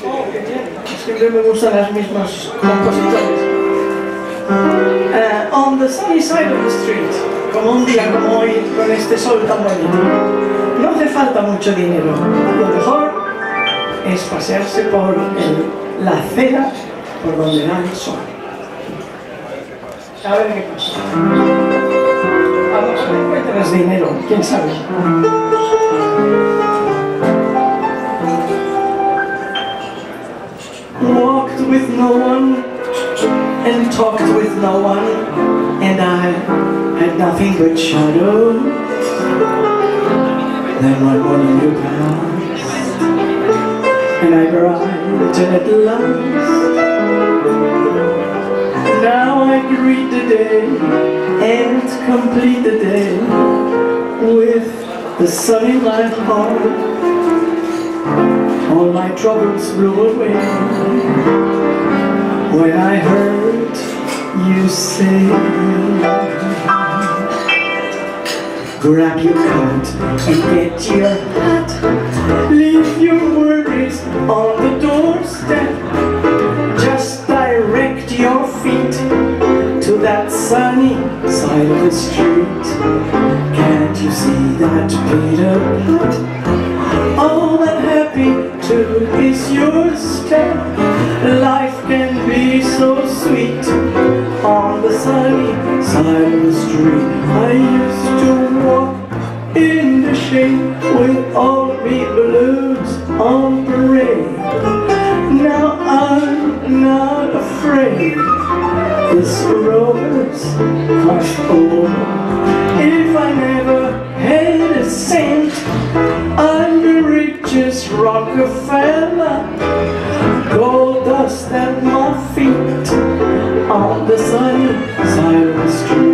Siempre me gustan las mismas compositores. Uh, on the sunny side of the street, como un día como hoy, con este sol tan bonito, no hace falta mucho dinero. Lo mejor es pasearse por la acera por donde da el sol. A ver qué pasa. A lo mejor encuentras dinero, quién sabe. With no one and talked with no one, and I had nothing but shadow. Then one morning you passed, and I brightened at last. Now I greet the day and complete the day with the sun in my heart. All my troubles blew away when I heard you say, Grab your coat and get your hat, leave your worries on the doorstep. Just direct your feet to that sunny side of the street. Can't you see that Peter Pan? All that happy too is your step. Life can be so sweet on the sunny side of the street. I used to walk in the shade with all me balloons on parade. Now I'm not afraid. This rose crushed Of Gold dust at my feet. On the sunny side of the street.